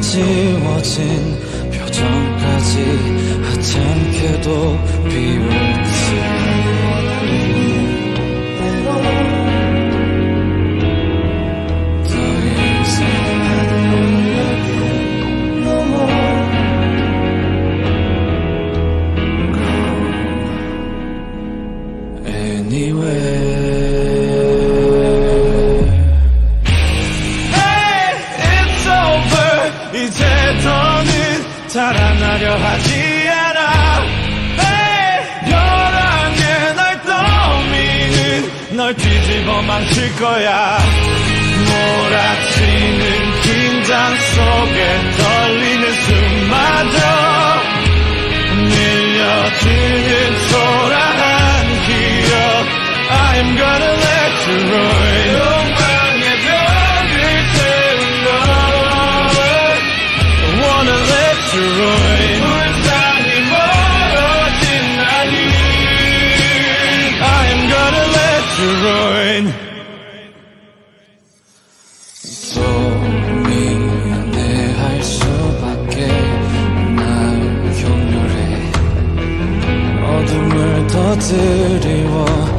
지워진 표정까지 하찮게도 비웃지 더는 달아나려 하지 않아. Hey, 혈안에 날 떠미는 널 뒤집어 망칠 거야. 몰아치는 긴장 속에 떨리는 숨마저 어둠을 더 드리워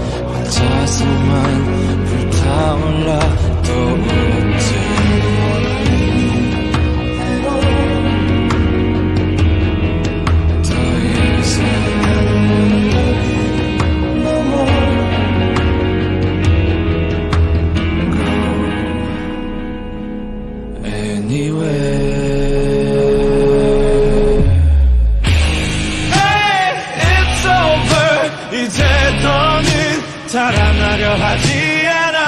달아나려 하지 않아.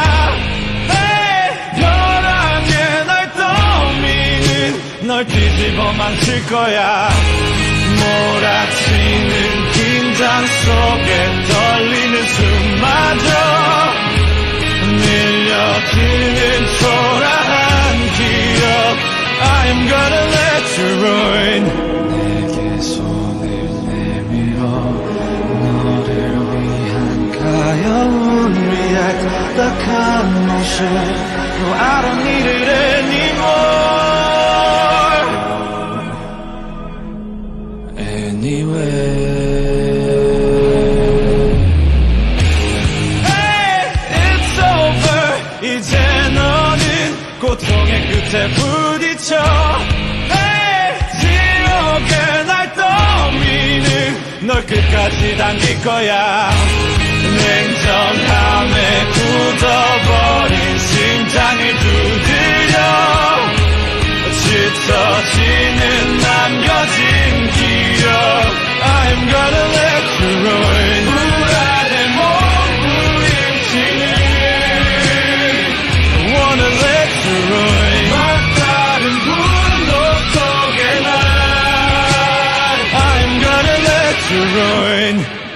Hey, 혈안에 날 떠미는 널 뒤집어 망칠 거야. 몰아치는 긴장 속에 떨리는 숨마저 밀려드는 초 너를 위한 가여운 react 딱한 모습 No, I don't need it anymore anywhere Hey, it's over. 이제 너는 고통의 끝에 부딪혀. 널 끝까지 당길 거야. 냉정함에 굳어 to ruin.